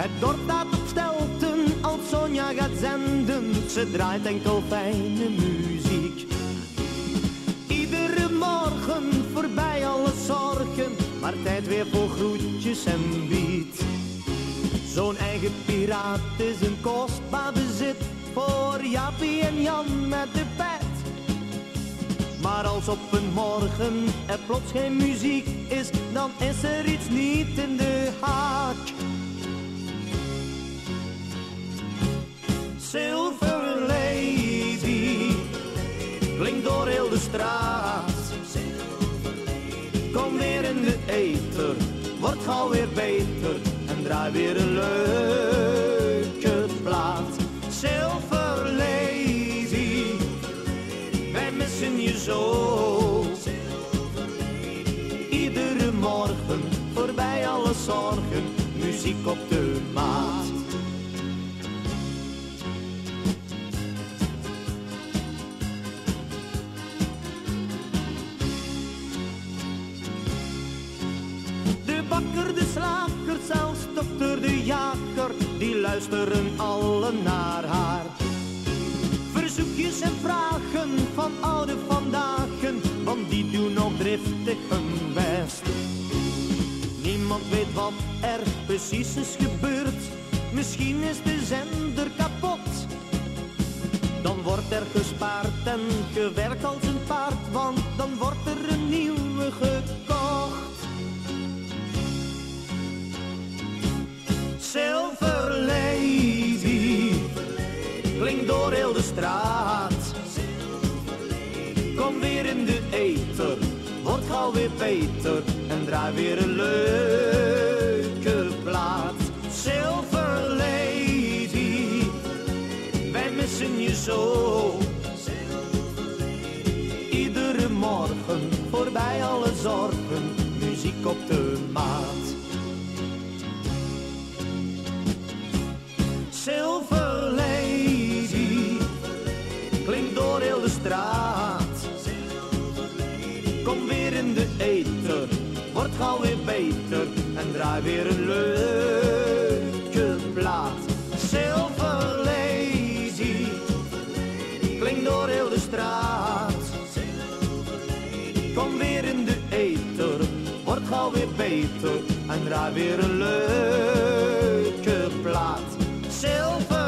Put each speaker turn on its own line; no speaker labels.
Het dorp staat op stelten als Sonja gaat zenden. Ze draait enkel fijne muziek. Iedere morgen voorbij alle zorgen, maar tijd weer voor groetjes en biet. Zo'n eigen piraat is een kostbaar bezit voor Jappie en Jan met de pet. Maar als op een morgen er plots geen muziek is, dan is er iets niet in de Kom weer in de eter, wordt gauw weer beter en draai weer een leuke plaat. Silver Lady, wij missen je zo. Iedere morgen, voorbij alle zorgen, muziek op de maat. De jager, die luisteren alle naar haar. Verzoekjes en vragen van oude vandaag, want die doen nog driftig hun best. Niemand weet wat er precies is gebeurd, misschien is de zender kapot. Dan wordt er gespaard en gewerkt als een paard, want Weer in de eter, wordt gauw weer beter en draai weer een leuke plaat. Silver Lady, wij missen je zo. Iedere morgen voorbij alle zorgen, muziek op de maat. Silver Lady klinkt door heel de straat. In de eter, wordt gauw weer beter en draai weer een leuke plaat. Silver Lady klinkt door heel de straat. Kom weer in de eter, wordt gauw weer beter en draai weer een leuke plaat. Silver